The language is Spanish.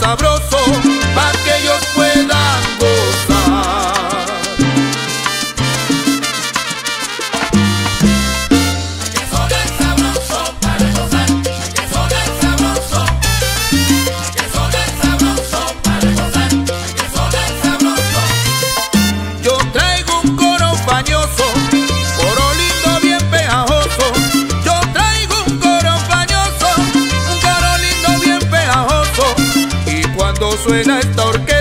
sabroso. suena esta orquesta.